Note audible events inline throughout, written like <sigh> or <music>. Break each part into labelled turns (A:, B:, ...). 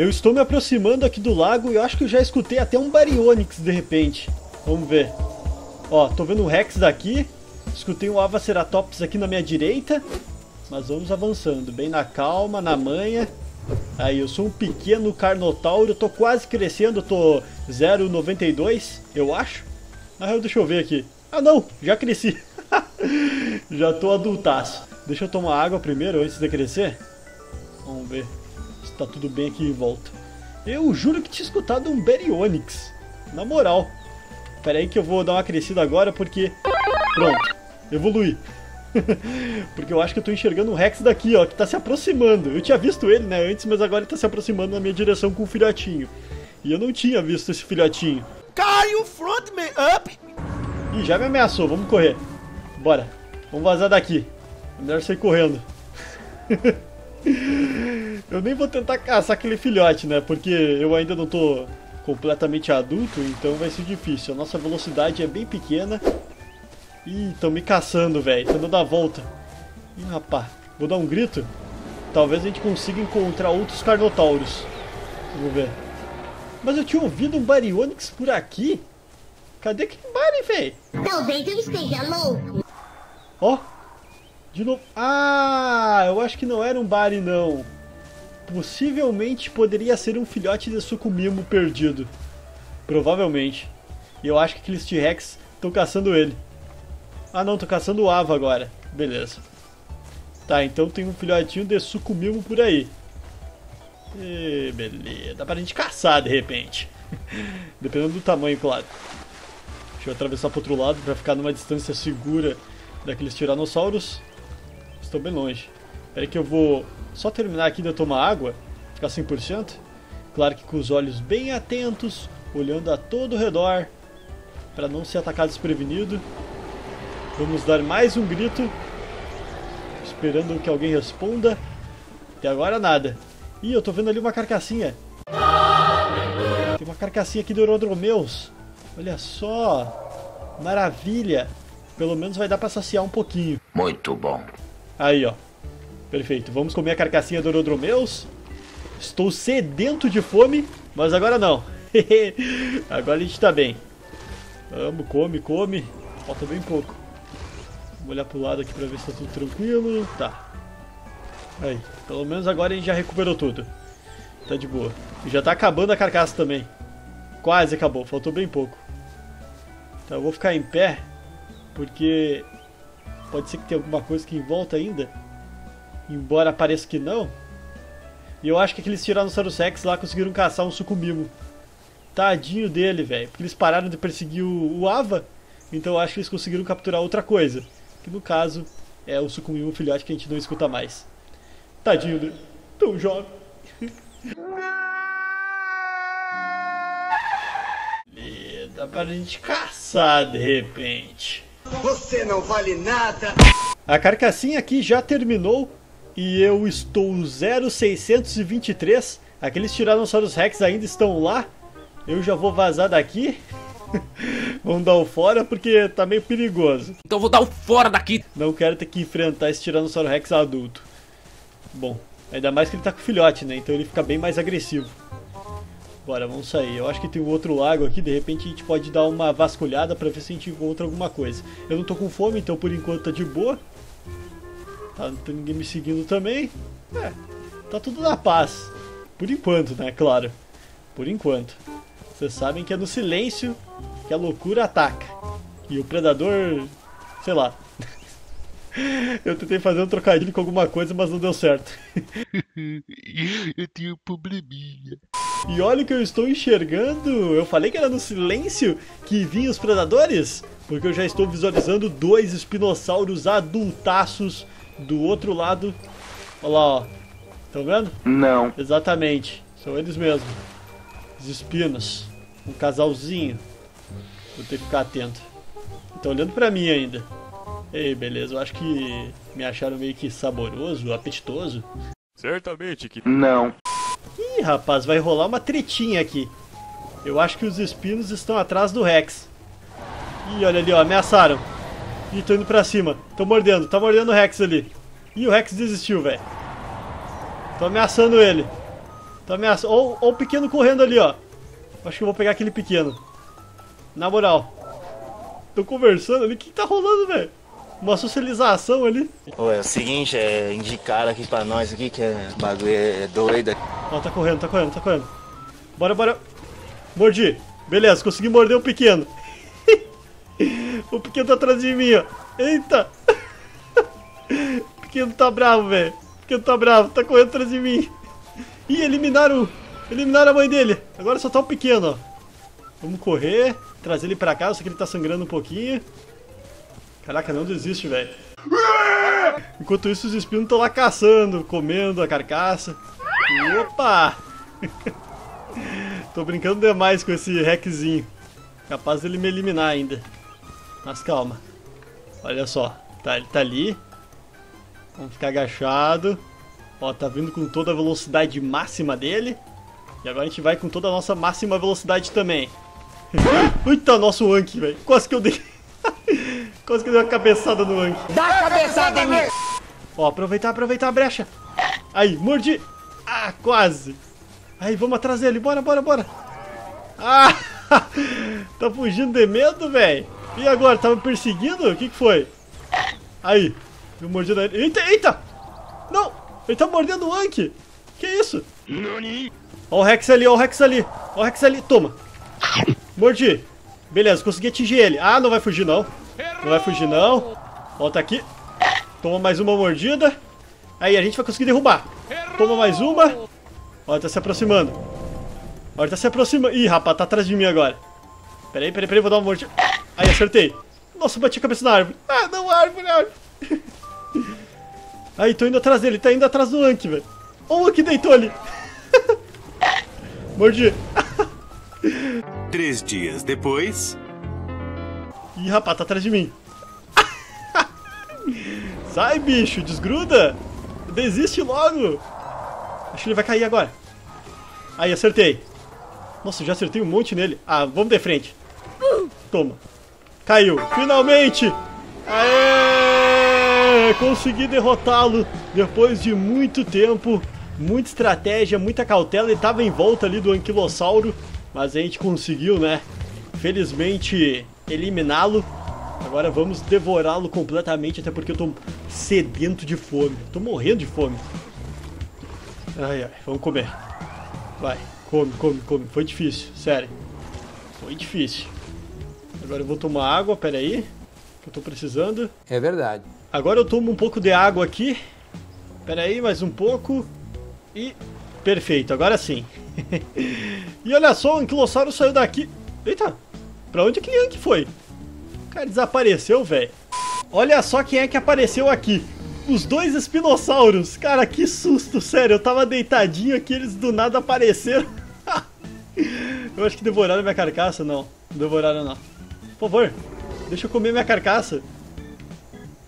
A: Eu estou me aproximando aqui do lago e eu acho que eu já escutei até um Baryonyx de repente. Vamos ver. Ó, tô vendo um Rex daqui. Escutei um Avaceratops aqui na minha direita. Mas vamos avançando, bem na calma, na manha. Aí, eu sou um pequeno Carnotauro, tô quase crescendo, tô 0,92, eu acho. Mas deixa eu ver aqui. Ah não, já cresci. <laughs> já tô adultaço. Deixa eu tomar água primeiro antes de crescer. Vamos ver se tá tudo bem aqui em volta. Eu juro que tinha escutado um Baryonyx. Na moral. Pera aí que eu vou dar uma crescida agora porque... Pronto, evolui. <laughs> porque eu acho que eu tô enxergando um Rex daqui, ó, que tá se aproximando. Eu tinha visto ele, né, antes, mas agora ele tá se aproximando na minha direção com o filhotinho. E eu não tinha visto esse filhotinho.
B: Car, you front me up!
A: Ih, já me ameaçou, vamos correr. Bora, vamos vazar daqui. É melhor sair correndo. <laughs> eu nem vou tentar caçar aquele filhote, né, porque eu ainda não tô completamente adulto, então vai ser difícil. A nossa velocidade é bem pequena. Ih, estão me caçando, velho. Estão dando a volta. Ih, rapaz. Vou dar um grito. Talvez a gente consiga encontrar outros Carnotauros. Vamos ver. Mas eu tinha ouvido um Baryonyx por aqui. Cadê aquele Bari, velho?
C: Talvez eu esteja louco.
A: Ó. De novo. Ah, eu acho que não era um Bari, não. Possivelmente poderia ser um filhote de Sucumimo perdido. Provavelmente. E eu acho que aqueles T-Rex estão caçando ele. Ah não, tô caçando o Ava agora. Beleza. Tá, então tem um filhotinho de Sucumimo por aí. E, beleza. Dá pra gente caçar de repente. <laughs> Dependendo do tamanho, claro. Deixa eu atravessar pro outro lado pra ficar numa distância segura daqueles tiranossauros. Estou bem longe. Espera que eu vou só terminar aqui de tomar água. Ficar 100%. Claro que com os olhos bem atentos, olhando a todo o redor. Para não ser atacado desprevenido. Vamos dar mais um grito. Esperando que alguém responda. Até agora nada. Ih, eu tô vendo ali uma carcassinha. Tem uma carcassinha aqui do Eurodromeus. Olha só. Maravilha. Pelo menos vai dar pra saciar um pouquinho.
B: Muito bom.
A: Aí, ó. Perfeito. Vamos comer a carcassinha do Eurodromeus. Estou sedento de fome, mas agora não. <laughs> agora a gente tá bem. Vamos, come, come. Falta bem pouco. Vou olhar pro lado aqui pra ver se tá tudo tranquilo. Tá. Aí, pelo menos agora a gente já recuperou tudo. Tá de boa. Já tá acabando a carcaça também. Quase acabou, faltou bem pouco. Então eu vou ficar em pé, porque pode ser que tenha alguma coisa aqui em volta ainda. Embora pareça que não. E eu acho que aqueles Tyrannosaurus Rex lá conseguiram caçar um sucumimo. Tadinho dele, velho. Porque eles pararam de perseguir o, o Ava. Então eu acho que eles conseguiram capturar outra coisa que no caso é o Sucumimo filhote que a gente não escuta mais. Tadinho dele, tão jovem. <laughs> Dá pra gente caçar de repente.
B: Você não vale nada.
A: A carcassinha aqui já terminou e eu estou 0623. Aqueles Tiranossauros Rex ainda estão lá. Eu já vou vazar daqui. <laughs> Vamos dar o fora porque tá meio perigoso.
D: Então eu vou dar o fora daqui.
A: Não quero ter que enfrentar esse Tiranossauro Rex adulto. Bom, ainda mais que ele tá com filhote, né? Então ele fica bem mais agressivo. Bora, vamos sair. Eu acho que tem um outro lago aqui, de repente a gente pode dar uma vasculhada pra ver se a gente encontra alguma coisa. Eu não tô com fome, então por enquanto tá de boa. Tá, não tem ninguém me seguindo também. É, tá tudo na paz. Por enquanto, né? Claro. Por enquanto. Vocês sabem que é no silêncio que a loucura ataca. E o predador. sei lá. <laughs> Eu tentei fazer um trocadilho com alguma coisa, mas não deu certo. <laughs>
D: eu tenho um probleminha.
A: E olha o que eu estou enxergando. Eu falei que era no silêncio que vinham os predadores? Porque eu já estou visualizando dois espinossauros adultaços do outro lado. Olha lá, ó. Estão vendo?
B: Não.
A: Exatamente. São eles mesmos. Os espinos. Um casalzinho. Vou ter que ficar atento. Estão olhando pra mim ainda. Ei, beleza. Eu acho que me acharam meio que saboroso, apetitoso.
D: Certamente que.
B: Não.
A: Ih, rapaz, vai rolar uma tretinha aqui. Eu acho que os espinos estão atrás do Rex. Ih, olha ali, ó, ameaçaram. Ih, tô indo pra cima. Tô mordendo, tá mordendo o Rex ali. Ih, o Rex desistiu, velho. Tô ameaçando ele. Tá ameaça. Ó, ó o pequeno correndo ali, ó. Acho que eu vou pegar aquele pequeno. Na moral. Tô conversando ali. O que tá rolando, velho? Uma socialização ali.
E: Ô, é o seguinte, é, indicaram aqui pra nós aqui que é, bagulho é, é doido.
A: Ó, tá correndo, tá correndo, tá correndo. Bora, bora. Mordi. Beleza, consegui morder o pequeno. Pequeno tá atrás de mim, ó. Eita. <laughs> pequeno tá bravo, velho. Pequeno tá bravo, tá correndo atrás de mim. Ih, eliminaram, eliminaram a mãe dele. Agora só tá o pequeno, ó. Vamos correr, trazer ele pra cá, só que ele tá sangrando um pouquinho. Caraca, não desiste, velho. Enquanto isso, os espinos estão lá caçando, comendo a carcaça. Opa! <laughs> Tô brincando demais com esse hackzinho. Capaz dele me eliminar ainda. Mas calma. Olha só. Tá, ele tá ali. Vamos ficar agachado. Ó, tá vindo com toda a velocidade máxima dele. E agora a gente vai com toda a nossa máxima velocidade também. <laughs> Eita, nosso Anki, velho. Quase que eu dei... <laughs> Quase que eu dei uma cabeçada no Anki.
B: Dá a cabeçada em mim!
A: Ó, aproveitar, aproveitar a brecha. Aí, mordi. Ah, quase. Aí, vamos atrás dele. Bora, bora, bora. Ah, <laughs> tá fugindo de medo, velho. E agora, tava me perseguindo? O que que foi? Aí, eu mordi ele. Eita, eita. Não, ele tá mordendo o Anki. Que isso? Ó o Rex ali, ó o Rex ali. Ó o Rex ali, toma. Mordi. Beleza, consegui atingir ele. Ah, não vai fugir não. Não vai fugir não. Volta aqui. Toma mais uma mordida. Aí, a gente vai conseguir derrubar. Toma mais uma. Ó, ele tá se aproximando. Ó, ele tá se aproximando. Ih, rapaz, tá atrás de mim agora. Peraí, peraí, peraí, vou dar uma mordida. Aí, acertei. Nossa, bati a cabeça na árvore. Ah, não, árvore, árvore. Aí, tô indo atrás dele. Tá indo atrás do Anki, velho. Ó o Anki deitou ali. <laughs> Mordi.
F: Três dias depois.
A: Ih, rapaz, tá atrás de mim. <laughs> Sai, bicho, desgruda. Desiste logo. Acho que ele vai cair agora. Aí, acertei. Nossa, já acertei um monte nele. Ah, vamos de frente. Toma. Caiu. Finalmente. Aê! Consegui derrotá-lo depois de muito tempo, muita estratégia, muita cautela. Ele tava em volta ali do anquilossauro, mas a gente conseguiu, né? Felizmente eliminá-lo. Agora vamos devorá-lo completamente, até porque eu tô sedento de fome. Tô morrendo de fome. Ai, ai, vamos comer. Vai, come, come, come. Foi difícil, sério. Foi difícil. Agora eu vou tomar água, pera aí. Que eu tô precisando.
G: É verdade.
A: Agora eu tomo um pouco de água aqui. Pera aí, mais um pouco. E... Perfeito, agora sim. <laughs> e olha só, o anquilossauro saiu daqui. Eita, pra onde aquele Yankee foi? O cara desapareceu, velho. Olha só quem é que apareceu aqui. Os dois espinossauros. Cara, que susto, sério. Eu tava deitadinho aqui, eles do nada apareceram. <laughs> eu acho que devoraram minha carcaça. Não, não devoraram não. Por favor, deixa eu comer minha carcaça.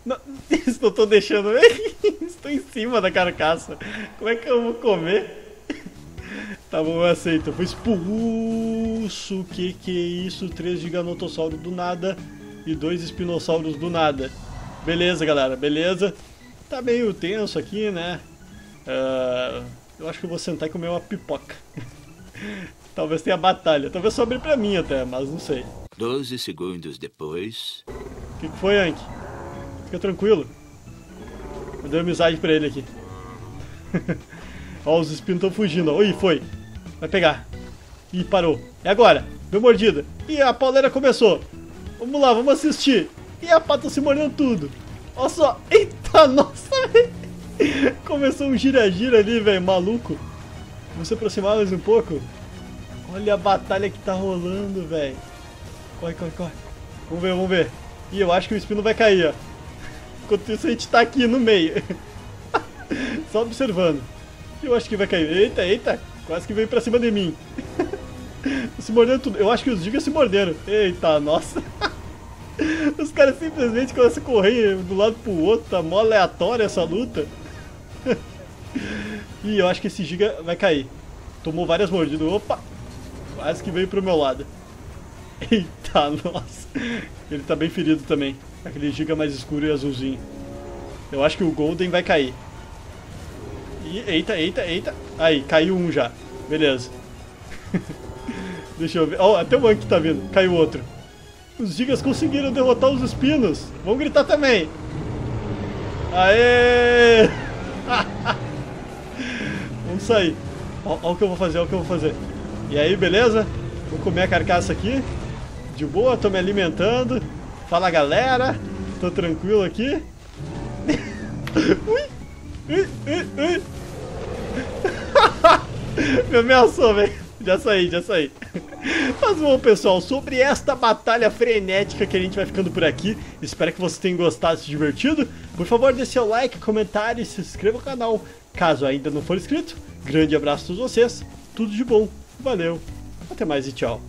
A: Não, <laughs> isso não tô deixando. <laughs> Estou em cima da carcaça. Como é que eu vou comer? <laughs> Tá bom, eu aceito. Eu fui expulso. Que que é isso? Três giganotossauros do nada e dois espinossauros do nada. Beleza, galera, beleza. Tá meio tenso aqui, né? Uh, eu acho que eu vou sentar e comer uma pipoca. Talvez tenha batalha. Talvez sobre pra mim até, mas não sei.
F: Doze segundos depois.
A: O que, que foi, Anki? Fica tranquilo. Eu dei amizade pra ele aqui. <laughs> Ó, os espinos estão fugindo. Oi, foi. Vai pegar. Ih, parou. É agora. Deu mordida. Ih, a pauleira começou. Vamos lá, vamos assistir. E a pata se mordendo tudo. Olha só. Eita, <laughs> nossa. Começou um gira-gira ali, velho. Maluco. Vamos se aproximar mais um pouco. Olha a batalha que tá rolando, velho. Corre, corre, corre. Vamos ver, vamos ver. Ih, eu acho que o espino vai cair, ó. Enquanto isso, a gente tá aqui no meio. <laughs> Só observando. Eu acho que vai cair. Eita, eita. Quase que veio pra cima de mim. <laughs> se mordendo tudo. Eu acho que os gigas se morderam. Eita, nossa. <laughs> Os caras simplesmente começam a correr do lado pro outro. Tá mó aleatória essa luta. e eu acho que esse giga vai cair. Tomou várias mordidas. Opa. Quase que veio pro meu lado. Eita, nossa. Ele tá bem ferido também. Aquele giga mais escuro e azulzinho. Eu acho que o Golden vai cair. Eita, eita, eita. Aí, caiu um já. Beleza. <laughs> Deixa eu ver. Ó, até o Anki tá vindo. Caiu outro. Os gigas conseguiram derrotar os espinos. Vamos gritar também. Aê! <laughs> Vamos sair. Ó o que eu vou fazer, ó o que eu vou fazer. E aí, beleza? Vou comer a carcaça aqui. De boa, tô me alimentando. Fala galera. Tô tranquilo aqui. <laughs> ui, ui, ui, ui. <laughs> Me ameaçou, velho. Já saí, já saí. Mas bom, pessoal, sobre esta batalha frenética que a gente vai ficando por aqui. Espero que vocês tenham gostado, se divertido. Por favor, deixe seu like, comentário e se inscreva no canal, caso ainda não for inscrito. Grande abraço a todos vocês, tudo de bom, valeu, até mais e tchau.